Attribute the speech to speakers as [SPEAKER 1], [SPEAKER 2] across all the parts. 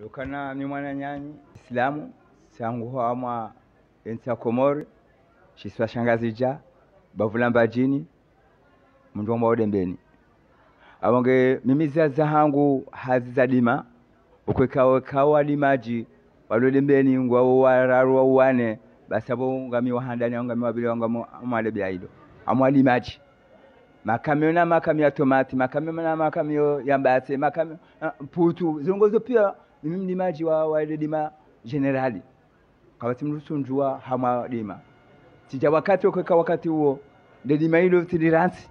[SPEAKER 1] lokana ni mwana nyanyi islamu sangu hamwa ensa komori shiswa shangazi ja bavula mbajini mundu wamwa odembeni. Awonge mimiza za hangu hazi za dima ukwekawe kawa dimaji walodembeni ngwa wararu wa uwane basabo ngami wahandani au ngami wabili wangu amwale byaido amwali maji makamio na makamio ya tomati makamio na makamio ya mbate makamio uh, putu zilongozo pia mimi mlimaji wa wale dima generali kawati hama dima tija wakati ukweka wakati huo ndedima hilo tiliransi.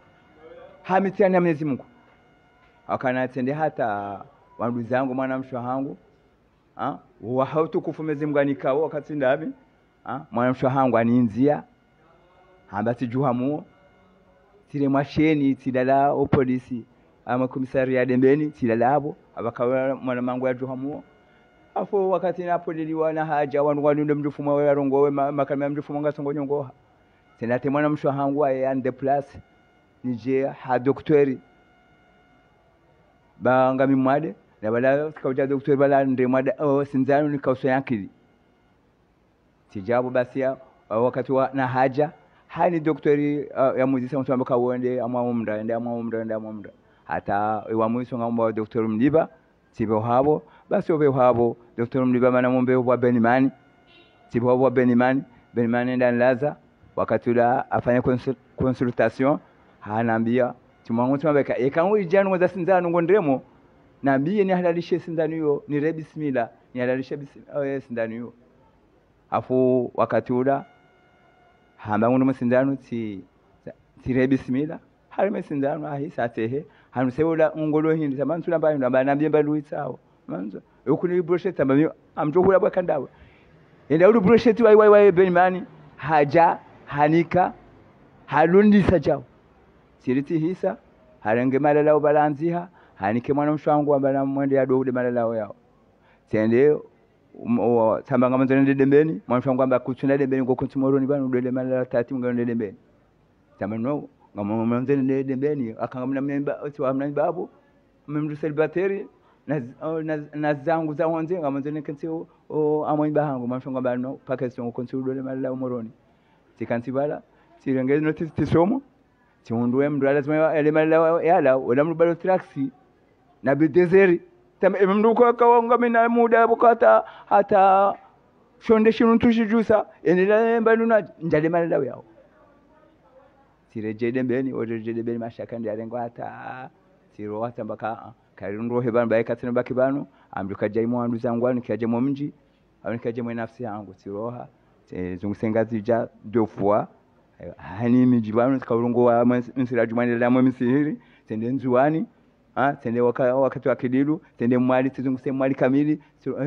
[SPEAKER 1] Hamitiani ya Mwenyezi Mungu. Akanatende hata wandu zangu mwana mshwa hangu ah wa hautu Mwenyezi Mungu anikao wakati ndabi ah mwana mshwa hangu aninzia. Hamba tijuhamu tile mwasheni tilala o polisi ama ya dembeni tilala abo abakawa mwana mangu ya juhamu afu wakati napoliliwa na haja wanu wanunde mjufumo wa rongowe makalima mjufumo ngasongo nyongoha. Tenate mwana mshwa hangu aye ande plus nije ha doktori. Banga mimwade na bala kauja doktori bala nde mwade oh, sinzano ni kauso yankili tijabu basi ya wakati wa na haja hani doktori uh, yamuzisa mtu ambaka uende amwa umra ende amwa umra ende amwa umra hata iwamuiso ngamba Dr. mliba tibo habo basi obe habo Dr. mliba mana mwombe wa benimani tibo wa benimani benimani ndan laza wakati ula afanya consul, consultation hanambia timwangu timabeka ekangu ijanu za sinzano ngondremo nambie ni halalishe sindano hiyo ni re bismillah ni halalishe bismillah sindano hiyo afu wakati ula hamba ngundo msindano ti tire bismillah hari sindano ahi satehe hanu seula ngolo hindi tamantu lamba lamba nambie baluitsawo manzo ukuni brochette amba amjo kula bwakandawe enda uli brochette wai wai wai benimani haja hanika halundisa jawo siriti hisa harenge malalao balanziha hanike mwana mshwangu wambana mwende ya dode malalao yao sende sambanga mwanzo nende dembeni mwana mshwangu amba kutsuna dembeni ngo nibana bana dode malalao tati ngo de dembeni tamano ngamo manzone de dembeni akanga mna memba oti wa mna babu memdu celibateri na zangu za honze ngamanzone kansi o amoi bahangu mashonga bano paka no pakesi ngo kuntu dode tikansi bala tirengezi notice tisomo tiundwe mndu lazima elemalala yala wala mrubalo traksi na bidezeri mndu kawanga mina muda bukata hata shonde shinu shijusa enela mbanuna njale malala yao tireje dembeni oreje dembeni mashaka ndi arengo hata tiro hata mbaka karindo banu bae katina baki banu amduka jai mwandu zangu anu kiaje mu mji anu kiaje mo nafsi yangu siroha zungusenga zija dofua hani miji banu kaulungu wa msira jumani la mwe msihiri tende nzuani ha tende waka, wakati wa kidilu tende mwali tizunguse mwali kamili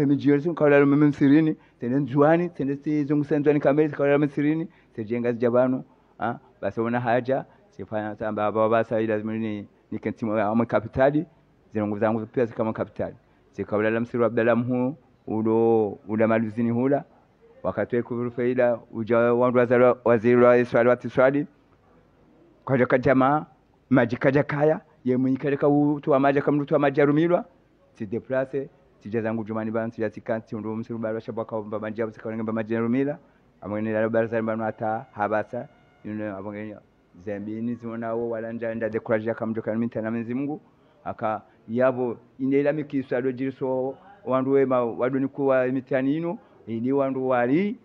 [SPEAKER 1] miji yote kaula mwe msirini tende nzuani tende tizunguse nzuani kamili kaula msirini tejenga jabanu ah basi una haja sifanya samba baba basa lazima ni nikentimu ama kapitali zinungu zangu pia kama kapitali zikaula la msiru abdalla mhu ulo ula maluzini hula wakati wake kufaida uja wandu wazara waziri wa Israeli wa Tiswali kaja kajama maji kaja kaya ye mwenye kaleka utu wa maji kama mtu wa maji arumilwa si deplace tija zangu jumani bana ya tikanti ndo msiru baro shabaka baba maji abu sikawenga ba maji arumila amwene la baraza bana hata habasa yuno abongenya zambini zimonawo wala nja nda dekuraja kamjoka minta na Mwenyezi Mungu. Aka yabo indela mikiso alojiriso wandu wema wadoni kuwa mitani ino. Ili wandu wali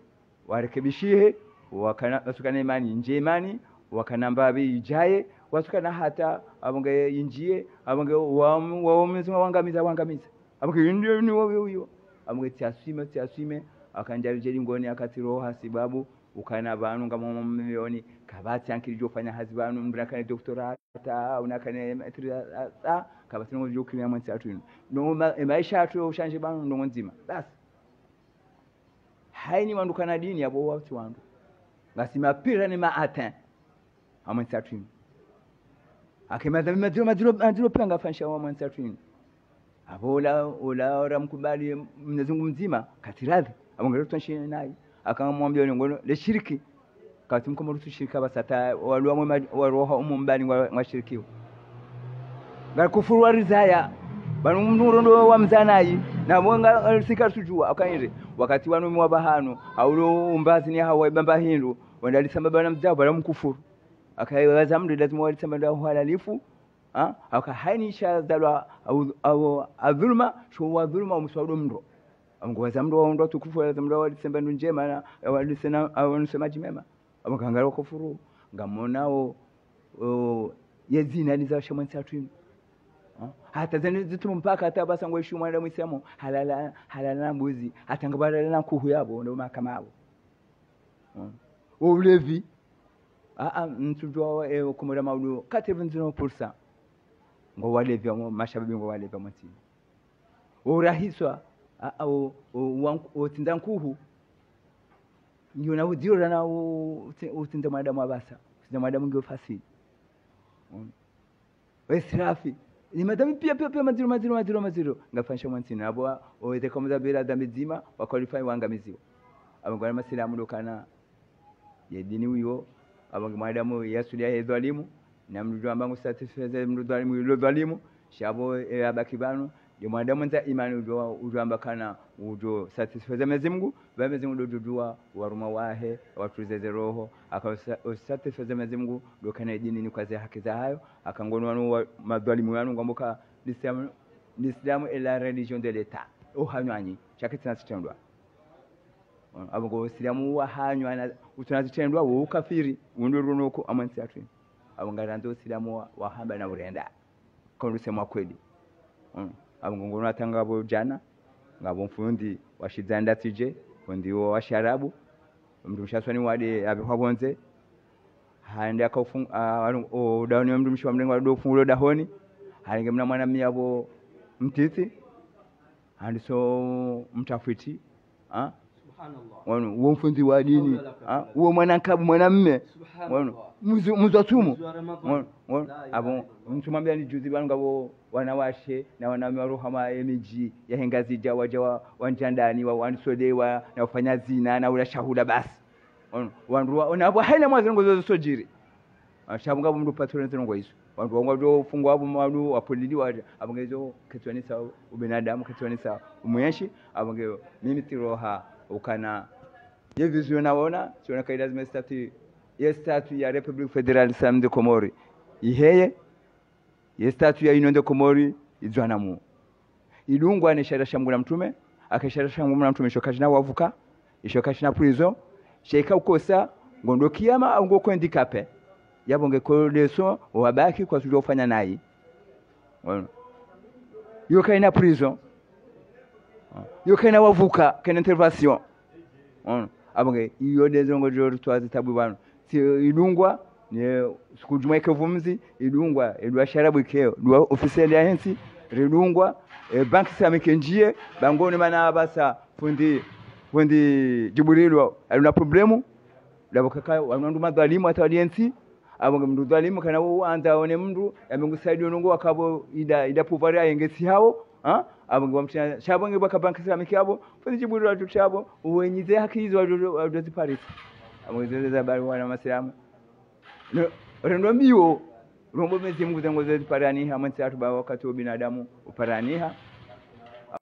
[SPEAKER 1] warekebishihe wasukana imani nje imani wakanamba bijaye wasukana hata abonge injie abonge wawomezi wangamiza wangamiza. Abonge ndio ni wewe huyo abonge tiasime tiasime akanjarijeri ngoni akatiroha sibabu ukana banu ngamo milioni kabati ankirijo fanya hazi banu mbrakane doktorata unakane matrata kabati ngo jokina mwansi atu no maisha atu ushanje banu ndo nzima. Basi. Haini wandu kana dini yabo watu wandu. Basi mapira ni maatin ino akemaza madiro madiro madiro panga fansha wa mwensatrine ino abola ola ora mkubali mnezungu mzima katiradhi amwangalia twanshi naye akamwambia ni ngono le shiriki kati mkomo rutu shirika basata walwa wa waroha umu mbani wa shirikiwa ngal kufuru warizaya banu mnuru ndo wa mzanayi na mwanga sika tujua akaire wakati wanu mwa bahano aulo umbazi ni hawa bamba hindu wanda lisamba bana mzao bana mkufuru. Akaiwaza mndu lazima walisamba ndo halalifu ha akahainisha dalwa au adhulma sho wa dhulma mswado mndo amgwaza mndo wa ndo tukufu lazima ndo walisema ndo njema na walisema au msemaji mema. Amakangalo kufuru ngamonao yezina lizasha mwensatu hata zene zitu mpaka hata basa ngwe shumwa na mwisemo halala halala na mbuzi hata ngabalala na kuhu yabo ndo makama yabo. Ulevi a a mtujwa e kumura maudu kati vinzino pulsa ngo walevi ngo mashababi ngo walevi mwatini. Urahiswa a nkuhu. Kuhu ndio na utinda madamu abasa utinda mwanadamu ngio fasili ni madami pia pia pia maziro maziro maziro maziro ngafanisha mwansini abo oweze komuza bila dhambi zima wakwalifai wangamiziwa abangwana masilamu dokana yedini wiwo abange mwanadamu yasulia ye dhalimu na mndu ambangu satisfeze mndu dhalimu yule dhalimu shabo e abaki banu yo mwanadamu nza imani ujo ujo ambakana ujo satisfeze Mwenyezi Mungu ba Mwenyezi Mungu dodudua waruma wahe watuzeze roho. Akasatisfeze Mwenyezi Mungu dokana jini ni kwazi haki za hayo. Akangonwa no madhalimu yanu ngamboka l'islam l'islam est la religion de l'état o hanywanyi chakiti nasitendwa abongo usilamu wa hanywa na utunazitendwa wo ukafiri undo runoko amansi atu abongaranzo usilamu wa hamba na urenda. Kwa kusema kweli. Abongo ngono natanga bo jana ngabo mfundi washizanda tije fundi wo washarabu mndu mshaswani wade abihwabonze hande uh, o dawni mndu mshwa mlengo do fungulo dahoni hange mna mwana miyabo mtiti handi so mtafiti ah Wanu, uwo mfunzi wa dini uwo mwanankabu mwanamme wano muzatumu abo mtumambia ni juzi banu ngabo wanawashe na wanaume warohama emiji yahengazija waja wa wanjandani wa wansodewa na wafanya zina na ula shahuda basi. Wandu nabo haina mwazi ngo zote sojiri. Shabu ngabo mndu patro nzongo iso wandu wangu do fungwa abo madu apoliliwa abangezo ketwanisa ubinadamu ketwanisa umuyeshi abange mimi tiroha ukana. Ye vision naona siona kaida lazima ye statu ya Republic Federal Sam de Komori. Iheye ye statu ya Union de Komori izwanamu ilungwa ne shara shamgu na mtume akashara shamgu na mtume shokaji na wavuka ishokaji na prison sheka ukosa ngondo kiyama au ngoko handicapé yabonge ko leso wabaki kwa tulio fanya nayi yo kaina prison yo kaina wavuka kaina intervention. On abonge iyo dezongo jor twazi tabu bano si idungwa ne sikujuma ikevumzi idungwa edwa sharabu ikeo dwa ofisi ya hensi ridungwa e banki samike njie bangoni mana basa fundi fundi jiburilwa. Aluna problemu labo kaka wanandu madhalimu ataliensi abo mndu dhalimu kana wo anza one mndu amengusaidia nongo akabo ida ida puvaria yengesi hao ha? Abonge wamtina shabonge baka banki samike abo fundi jiburilwa tutabo wenyize haki hizo wadozi paris abonge habari wana masilamu. Rendo mbiwo rombo mezi mungu zangu zezi paraniha mwensi atu baba wakati wa binadamu uparaniha